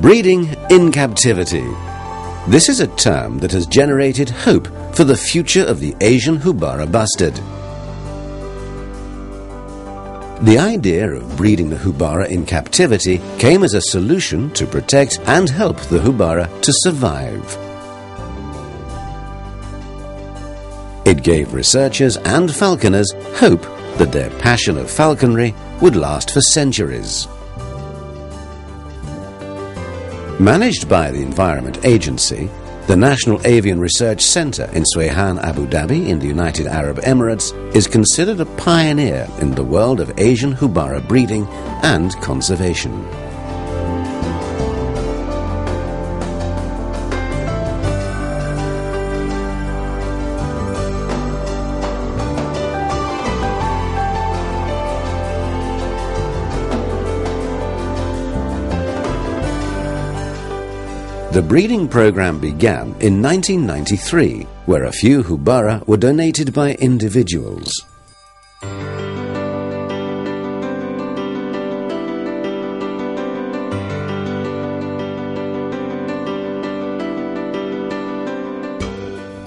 Breeding in captivity. This is a term that has generated hope for the future of the Asian Houbara bustard. The idea of breeding the Houbara in captivity came as a solution to protect and help the Houbara to survive. It gave researchers and falconers hope that their passion of falconry would last for centuries. Managed by the Environment Agency, the National Avian Research Centre in Sweihan, Abu Dhabi, in the United Arab Emirates, is considered a pioneer in the world of Asian Houbara breeding and conservation. The breeding program began in 1993, where a few Houbara were donated by individuals.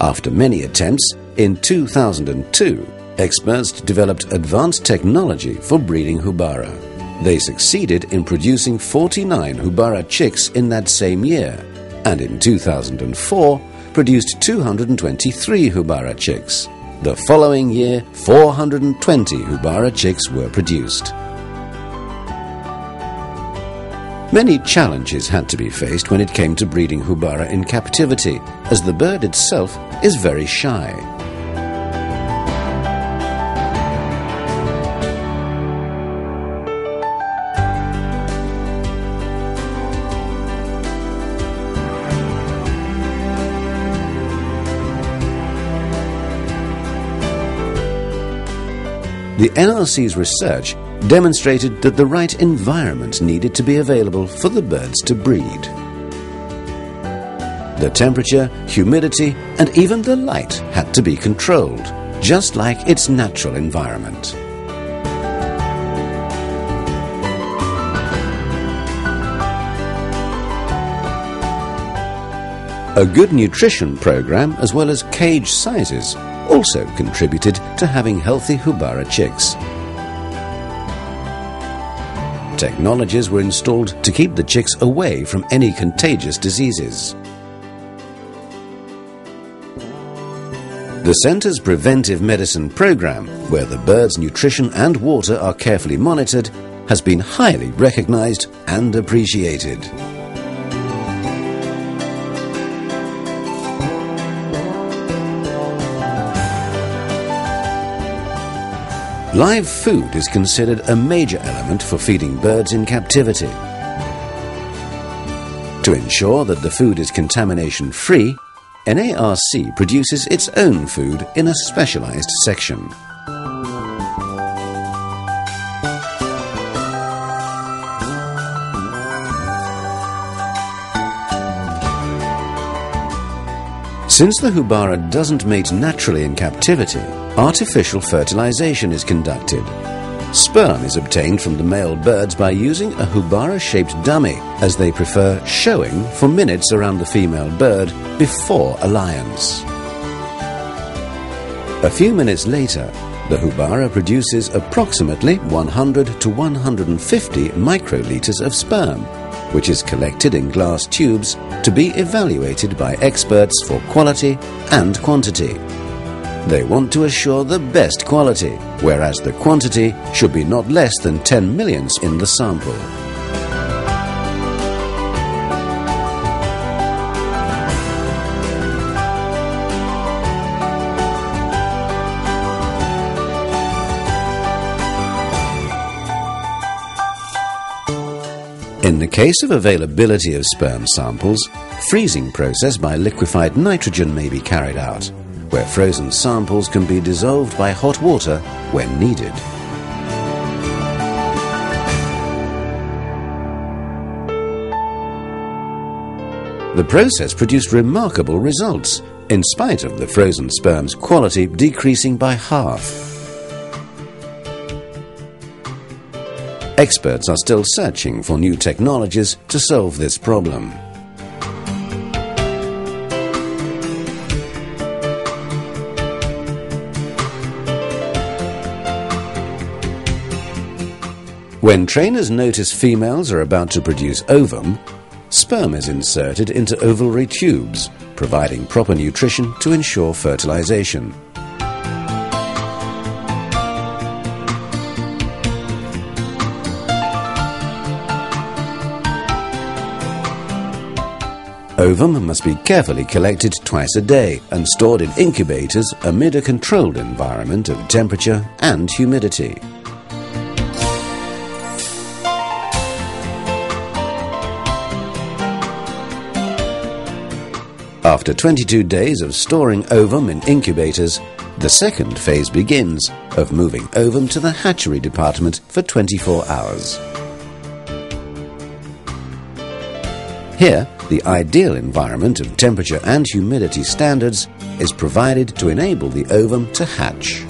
After many attempts, in 2002, experts developed advanced technology for breeding Houbara. They succeeded in producing 49 Houbara chicks in that same year, and in 2004 produced 223 Houbara chicks. The following year, 420 Houbara chicks were produced. Many challenges had to be faced when it came to breeding Houbara in captivity, as the bird itself is very shy. The NRC's research demonstrated that the right environment needed to be available for the birds to breed. The temperature, humidity, and even the light had to be controlled, just like its natural environment. A good nutrition program as well as cage sizes also contributed to having healthy Houbara chicks. Technologies were installed to keep the chicks away from any contagious diseases. The Centre's preventive medicine program, where the bird's nutrition and water are carefully monitored, has been highly recognized and appreciated. Live food is considered a major element for feeding birds in captivity. To ensure that the food is contamination free, NARC produces its own food in a specialized section. Since the houbara doesn't mate naturally in captivity, artificial fertilization is conducted. Sperm is obtained from the male birds by using a houbara-shaped dummy, as they prefer showing for minutes around the female bird before alliance. A few minutes later, the houbara produces approximately 100 to 150 microliters of sperm, which is collected in glass tubes to be evaluated by experts for quality and quantity. They want to assure the best quality, whereas the quantity should be not less than 10 millionths in the sample. In the case of availability of sperm samples, freezing process by liquefied nitrogen may be carried out, where frozen samples can be dissolved by hot water when needed. The process produced remarkable results, in spite of the frozen sperm's quality decreasing by half. Experts are still searching for new technologies to solve this problem. When trainers notice females are about to produce ovum, sperm is inserted into ovary tubes, providing proper nutrition to ensure fertilization. Ovum must be carefully collected twice a day and stored in incubators amid a controlled environment of temperature and humidity. After 22 days of storing ovum in incubators, the second phase begins of moving ovum to the hatchery department for 24 hours. Here, the ideal environment of temperature and humidity standards is provided to enable the ovum to hatch.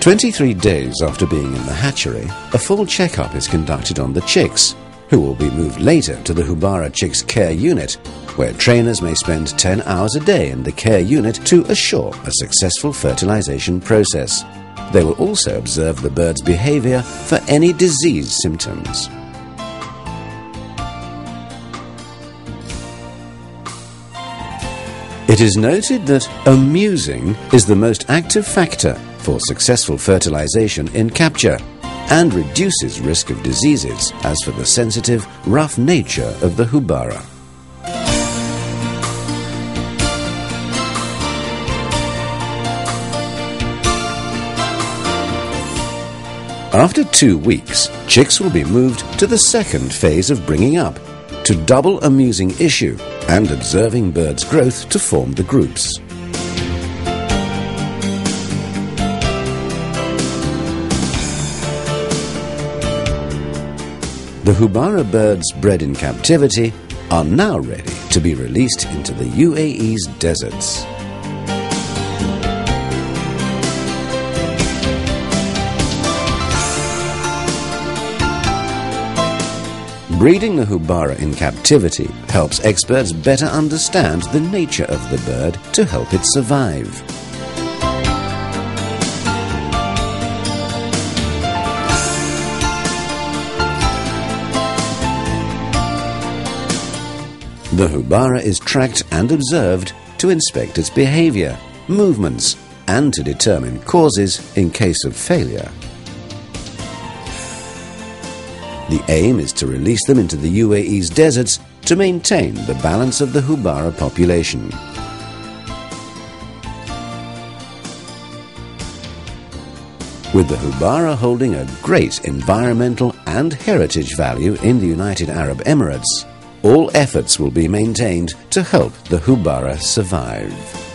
Twenty-three days after being in the hatchery, a full checkup is conducted on the chicks, who will be moved later to the Houbara Chicks Care Unit, where trainers may spend 10 hours a day in the care unit to assure a successful fertilization process. They will also observe the bird's behavior for any disease symptoms. It is noted that amusing is the most active factor for successful fertilization in capture and reduces risk of diseases as for the sensitive, rough nature of the houbara. After two weeks, chicks will be moved to the second phase of bringing up, to double amusing issue and observing birds' growth to form the groups. The Houbara birds bred in captivity are now ready to be released into the UAE's deserts. Breeding the Houbara in captivity helps experts better understand the nature of the bird to help it survive. The Houbara is tracked and observed to inspect its behavior, movements, and to determine causes in case of failure. The aim is to release them into the UAE's deserts to maintain the balance of the Houbara population. With the Houbara holding a great environmental and heritage value in the United Arab Emirates, all efforts will be maintained to help the Houbara survive.